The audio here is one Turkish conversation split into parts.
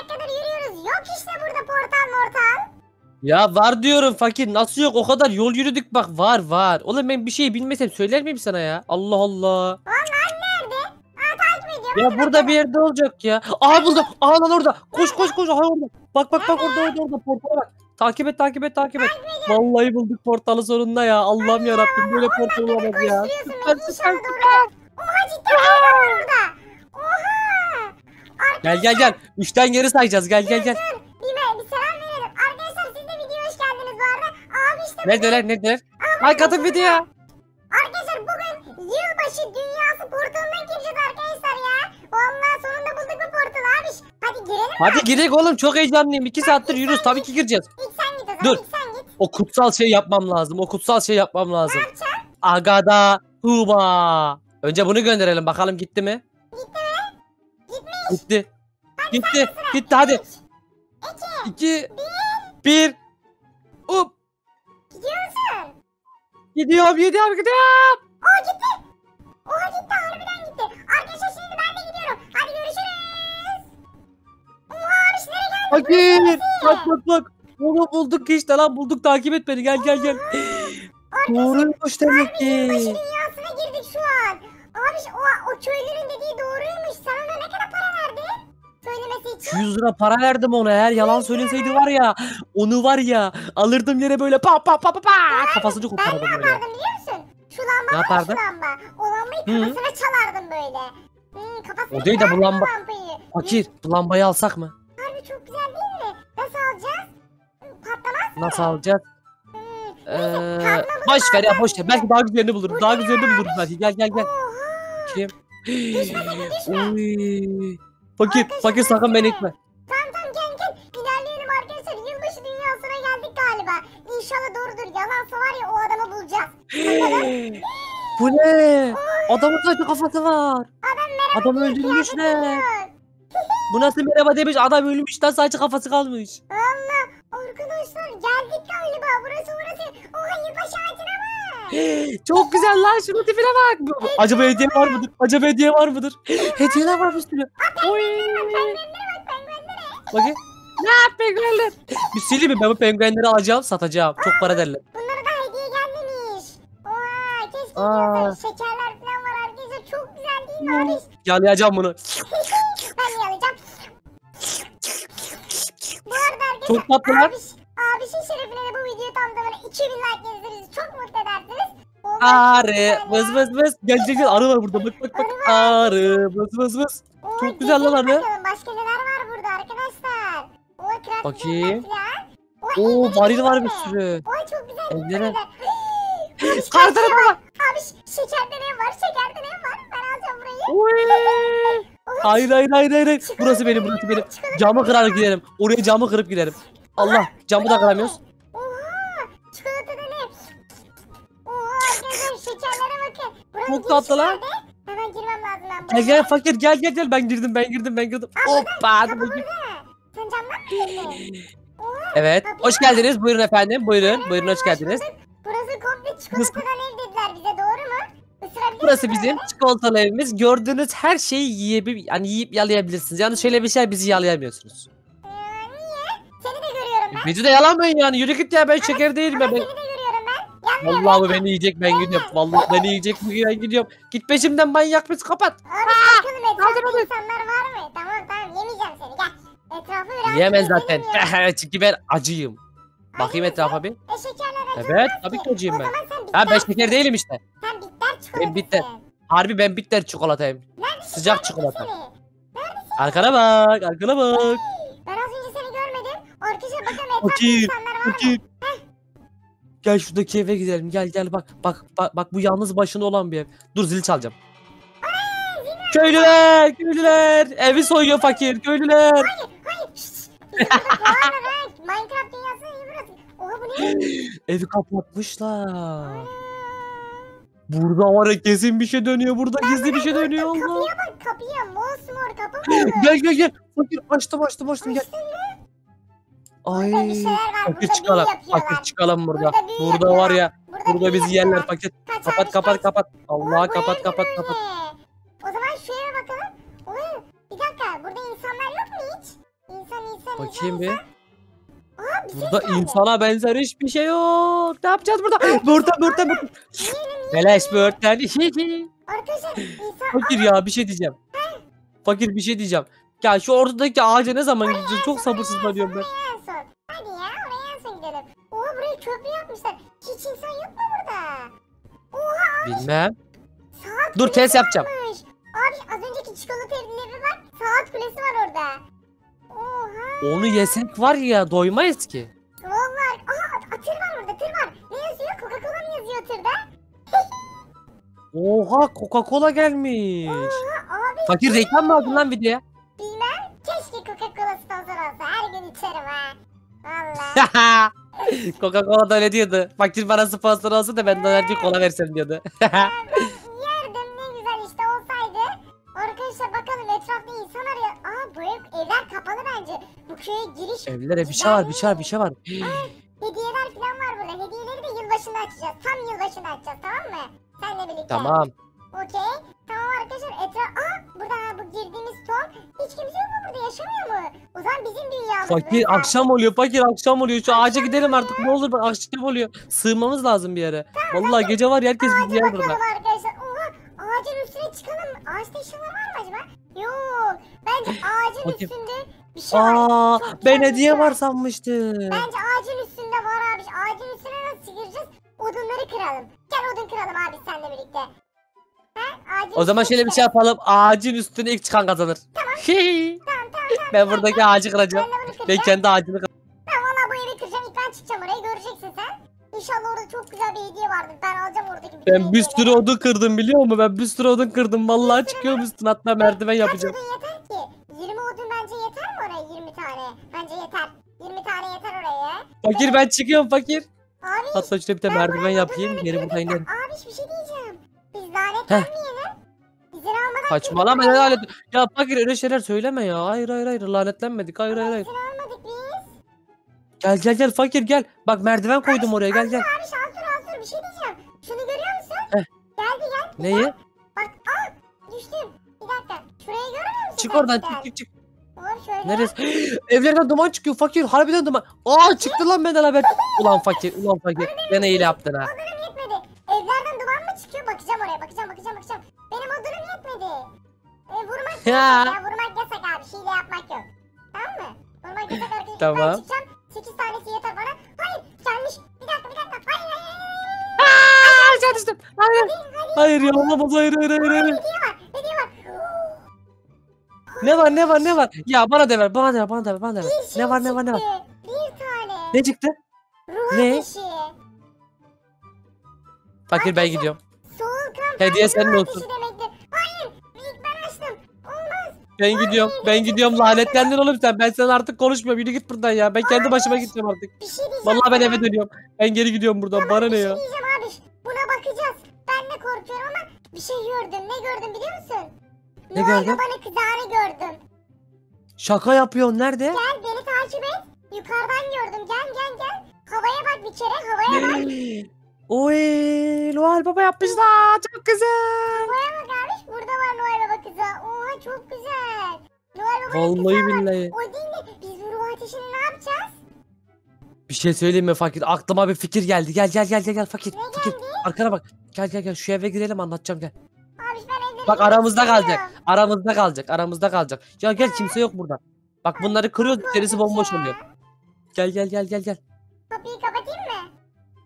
dakikadır yürüyoruz. Yok işte burada portal mortal. Ya var diyorum fakir nasıl yok o kadar yol yürüdük bak var var. Oğlum ben bir şey bilmesem söyler miyim sana ya? Allah Allah. Nerede? Aa takip ediyorum. Ya burada bir yerde olacak ya. Aha burada. Aha lan orada. Koş koş koş. Aha orada. Bak bak bak orada orada orada portala bak. Takip et takip et takip et. Vallahi bulduk portalı sonunda ya. Allah'ım ya Rabbim böyle portal olamaz ya. Süper, süper, doğru. Oha cidden var orada. Oha. Gel gel gel. Üçten geri sayacağız. Gel gel gel. Bir, bir selam verelim. Arkadaşlar siz de videoya hoş geldiniz bu arada. Abi işte Neredeler neredeler? Ay katın video. Arkadaşlar bugün yılbaşı dünyası portalına gireceğiz arkadaşlar ya. Vallahi sonunda bulduk bu portalı abi. Hadi girelim? Hadi gidelim oğlum çok heyecanlıyım. İki saattir yürüyoruz. Tabii ki gireceğiz. İlk sen git o zaman Dur. ilk sen git. O kutsal şey yapmam lazım. O kutsal şey yapmam lazım. Ne yapacaksın? Agada Huba. Önce bunu gönderelim bakalım gitti mi? Gitti. Gitti. Gitti hadi. İki. 2 1 Hop. Gidiyorsun. Gidiyorum gidiyorum gidiyorum. Aa gitti. Oha gitti harbiden gitti. Arkadaşlar şimdi ben de gidiyorum. Hadi görüşürüz. Oha abi nereye geldin? Fakir. Bak bak bak. Onu bulduk işte lan bulduk takip et beni gel gel gel. Doğruymuş demek ki. Yılbaşı dünyasına girdik şu an. Abi o, o köylünün dediği doğruymuş. Sana ne kadar para verdi? Söylemesi için. 100 lira para verdim ona eğer yalan söyleseydi var ya onu var ya alırdım yere böyle pa pa pa pa pa kafasını Ben koparırdım ne böyle. yapardım biliyor musun? Şu lamba Ne var ya, yapardın? şu lamba. O lambayı Hı. kafasına çalardım böyle. Hmm, kafasına O değil de bu lamba- lambayı. Fakir bu lambayı alsak mı? Harbi çok güzel değil mi? Nasıl alacağız? Hmm, Patlamaz mı? Nasıl alacağız? Hmm, Ee, boş ver ya boş ver. Belki daha güzelini bulurum. Daha güzelini bulurum belki. Gel gel gel. Oha. Kim? Düşme düşme. Uy. Fakir, fakir sakın beni itme. Tamam tamam gel gel. İlerleyelim arkadaşlar. Yılbaşı dünyasına geldik galiba. İnşallah doğrudur. Yalansa var ya o adamı bulacağız. Bu ne? Adamın sadece kafası var. Adam merhaba Adam kıyafet giyiyor. Bu nasıl merhaba demiş. Adam ölmüş lan sadece kafası kalmış. Allah. Arkadaşlar geldik galiba. Burası burası. Oha yılbaşı ağacına. Çok güzel lan şunun tipine bak. Bu- Acaba hediye var mıdır? Acaba hediye var mıdır? Hediyeler var bir sürü. Oy. Bakın. Ne yap penguenler? Bir sileyim mi? Ben bu penguenleri alacağım satacağım. Çok para derler. Bunlara da hediye gelmemiş. Oha keşke Aa. Şekerler falan var arkadaşlar. Çok güzel değil mi abi? Yalayacağım bunu. Ben de alacağım. Bu arada arkadaşlar Çok tatlılar. Abiş, abişin şerefine de bu videoyu tam tamına 2000 like bizi çok mutlu edersiniz. Arı vız vız vız. Gel gel gel arı var burada bak bak bak. Arı vız vız vız. Oo, Çok güzel lan arı. bakalım. Başka neler var burada arkadaşlar? O crafting Bakayım. Oo varil var bir sürü. Oy çok güzel. Evlere. Kartara baba. Abi şeker deneyim var, şeker deneyim var. Ben alacağım burayı. Hayır hayır hayır hayır. Burası benim burası benim. Camı kırarak giderim. Oraya camı kırıp giderim. Allah camı da kıramıyoruz. Çok tatlı lan. Hemen girmem lazım ben Gel gel fakir gel gel gel ben girdim ben girdim ben girdim. Hoppa Kapı burada. Sen camdan mı girdin? Oha! Evet hoş geldiniz buyurun efendim buyurun buyurun hoş geldiniz. Burası komple çikolatadan ev dediler bize doğru mu? Isırabilir Burası bizim çikolatalı evimiz. Gördüğünüz her şeyi yiyebil yani yiyip yalayabilirsiniz. Yani şöyle bir şey bizi yalayamıyorsunuz. Ee, niye? Seni de görüyorum ben. Bizi de yalamayın yani. Yürü git ya ben şeker değilim Ama ya ben. seni de Vallahi bu beni yiyecek ben gidiyorum. Vallahi beni yiyecek bu ben gidiyorum. Git peşimden manyak mısın kapat. Abi bakalım etrafta bakalım. insanlar var mı? Tamam tamam yemeyeceğim seni gel. Etrafı biraz Yiyemez zaten. Çünkü ben acıyım. Bakayım etrafa bir. E şekerler Evet tabii ki. acıyım ben. Ha ben şeker değilim işte. Sen bitter çikolatasın. Ben bitter. Harbi ben bitter çikolatayım. Sıcak çikolata. Arkana bak arkana bak. Ben az önce seni görmedim. Arkadaşlar bakın etrafta insanlar var mı? Gel şuradaki eve gidelim. Gel gel bak bak bak bak bu yalnız başına olan bir ev. Dur zil çalacağım. Köylüler, köylüler. Evi soyuyor fakir, köylüler. Minecraft dünyasının iyi burası. Oha bu ne? Evi kapatmışlar. Burada var ya kesin bir şey dönüyor. Burada gizli bir şey dönüyor Allah. Kapıya bak kapıya. Mosmor kapı mı? Gel gel gel. Fakir açtım açtım açtım gel. Ay. Burada bir şeyler var. Fakir Burada çıkalım. Fakir çıkalım burada. Burada Burada var ya. Burada, Burada bizi yerler fakir. Kaç Kapat kapat kapat. Allah kapat kapat kapat. O zaman şu eve bakalım. Oha, bir dakika burada insanlar yok mu hiç? İnsan Bakayım bir. Aa bir ses Burada geldi. insana benzer hiçbir şey yok. Ne yapacağız burada? Börten börten börten. Beleş börten. Arkadaşlar insan Fakir ya bir şey diyeceğim. Fakir bir şey diyeceğim. Ya şu ortadaki ağaca ne zaman gideceğiz? Çok sabırsızlanıyorum ben. en son. Hadi ya oraya en son gidelim. Oha burayı köprü yapmışlar. Hiç insan yok mu burada? Oha Bilmem. saat Dur test yapacağım. kuleymiş. Abi az önceki çikolata bir bak. Saat kulesi var orada. Oha. Onu yesek var ya doymayız ki. Vallahi. Aha tır var orada tır var. Ne yazıyor? Coca-Cola mı yazıyor tırda? Oha Coca-Cola gelmiş. Oha abi Fakir reklam mı aldın lan videoya? bilmem. Keşke Coca-Cola sponsor olsa. Her gün içerim ha. Valla. Coca-Cola da öyle diyordu. Fakir bana sponsor olsa da ben dönerci kola versem diyordu. Yerdim ne güzel işte olsaydı. Arkadaşlar bakalım etrafta insan arıyor. Aa bu ev, evler kapalı bence. Bu köye giriş Evlere bir şey var bir şey var bir şey var. hediyeler falan var burada. Hediyeleri de yılbaşında açacağız. Tam yılbaşında açacağız tamam mı? Senle birlikte. tamam. Okey. Tamam arkadaşlar etraf... Aa burada bu girdiğimiz ton. Hiç kimse yok mu burada yaşamıyor mu? O zaman bizim dünyamız. Fakir akşam oluyor fakir akşam oluyor. Şu ağaca gidelim artık ne olur bak akşam oluyor. Sığmamız lazım bir yere. Vallahi gece var ya herkes bir yer burada. Bakalım arkadaşlar. Oha ağacın üstüne çıkalım? Ağaçta eşyalar var mı acaba? Yok. Bence ağacın Bakayım. üstünde bir şey var. Aa Çok ben güzel hediye bir şey. var sanmıştım. Bence ağacın üstünde var abi. Ağacın üstüne nasıl gireceğiz? Odunları kıralım. Gel odun kıralım abi seninle birlikte. Ağacın O zaman şöyle bir şey yapalım. Ağacın üstüne ilk çıkan kazanır. Tamam tamam tamam. ben buradaki ağacı kıracağım. Ben de bunu Ben kıracağım. kendi ağacını kıracağım. Ben valla bu evi kıracağım. İlk ben çıkacağım oraya göreceksin sen. İnşallah orada çok güzel bir hediye vardır. Ben alacağım oradaki bütün Ben bir hediyeleri. sürü odun kırdım biliyor musun? Ben bir sürü odun kırdım. Vallahi çıkıyorum üstüne hatta merdiven yapacağım. Kaç odun yeter ki? 20 odun bence yeter mi oraya 20 tane? Bence yeter. 20 tane yeter oraya. Fakir ben çıkıyorum fakir. Abi Hatta şöyle bir de merdiven yapayım. Geri buradan da- inerim. Abi bir şey diyeceğim. Biz lanetlenmeyelim. İzin almadan Saçmalama ne lanet. Ya fakir öyle şeyler söyleme ya. Hayır hayır hayır lanetlenmedik. Hayır hayır hayır. İzin almadık biz. Gel gel gel fakir gel. Bak merdiven koydum oraya gel gel. Abi şaltır şaltır bir şey diyeceğim. Şunu görüyor musun? Heh. Geldi gel. Neyi? Bak aa düştüm. Bir dakika. Şurayı görmüyor musun? Çık oradan çık çık çık. Hop şöyle. Neresi? Evlerden duman çıkıyor fakir. Harbiden duman. Aa çıktı lan benden haber. Ulan fakir ulan fakir. Gene iyile yaptın ha. Odunum Ya. ya. Vurmak yasak abi. Hile yapmak yok. Tamam mı? Vurmak yasak arkadaşlar. Tamam. Ben çıkacağım. 8 tanesi yeter bana. Hayır. Gelmiş. Bir dakika bir dakika. Hayır hayır hayır. Aa aşağı düştüm. Hayır. Hayır ya olamaz hayır hayır hayır. hayır. Ne var ne var ne var? Ya bana da ver bana da ver bana da ver bana da ver. Bir şey Ne var ne var ne var? Bir tane. Ne çıktı? Ruh Ne? ateşi. Fakir ben gidiyorum. Soğuk kan. Hediye senin olsun. demektir. Ben gidiyorum. Ben gidiyorum lanetlendin oğlum sen. Ben sen artık konuşmuyorum. Yürü git buradan ya. Ben kendi başıma gideceğim artık. Bir şey diyeceğim. Vallahi ben eve dönüyorum. Ben geri gidiyorum buradan. Bana ne Bir ya? şey diyeceğim abi. Buna bakacağız. Ben de korkuyorum ama bir şey gördüm. Ne gördüm biliyor musun? Ne Noel gördün? Baba'nın kızağını gördüm. Şaka yapıyorsun. Nerede? Gel beni takip et. Yukarıdan gördüm. Gel gel gel. Havaya bak bir kere. Havaya bak. Oy, Noel Baba yapmışlar. Çok güzel. Havaya bak abi. Burada var Noel Baba kızağı. Oha çok güzel. Noel Baba'nın Vallahi var. billahi. O değil de biz bu ruh ateşini ne yapacağız? Bir şey söyleyeyim mi fakir? Aklıma bir fikir geldi. Gel gel gel gel gel fakir. Ne Fakir. geldi? Arkana bak. Gel gel gel şu eve girelim anlatacağım gel. Abi ben evde Bak aramızda istemiyorum. kalacak. Aramızda kalacak. Aramızda kalacak. Ya gel kimse yok burada. Bak bunları kırıyoruz içerisi bomboş oluyor. Gel gel gel gel gel. Kapıyı kapatayım mı?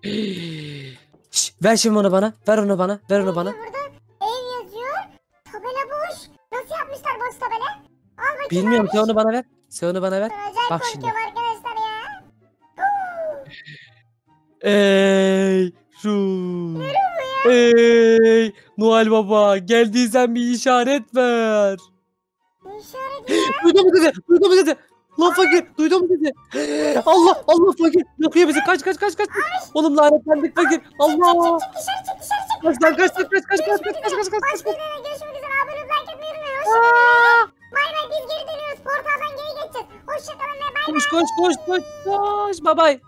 Şş, ver şimdi onu bana. Ver onu bana. Ver onu bana. Burada Bilmiyorum sen onu bana ver. Sen onu bana ver. Acayip Bak şimdi. korkuyorum arkadaşlar ya. Ey şu. Ey Noel Baba geldiysen bir işaret ver. İşaret Duydun mu dedi? Duydun mu dedi? Lan fakir duydun mu dedi? Allah Allah fakir yakıyor bizi kaç kaç kaç kaç. Oğlum lanetlendik fakir. Allah. Çık dışarı çık dışarı çık. Kaç lan kaç kaç kaç kaç kaç kaç kaç kaç kaç. Başka videoda görüşmek üzere. Abone olmayı, like etmeyi unutmayın. Hoşçakalın. Bay bay biz geri dönüyoruz. Portaldan geri geçeceğiz. Hoşçakalın ve bay bay. Koş koş koş koş koş. Bye bye.